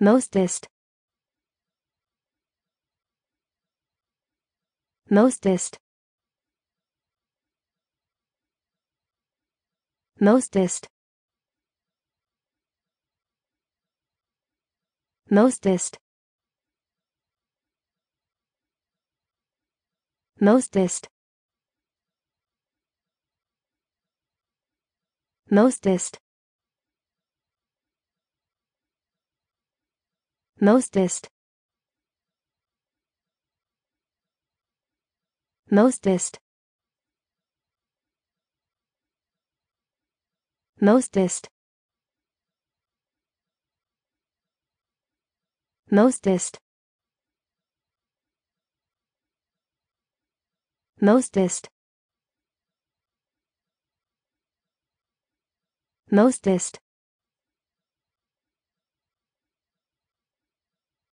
mostest. Mostest. Mostest. Mostest. Mostest. Mostest mostest mostest mostest mostest mostest mostest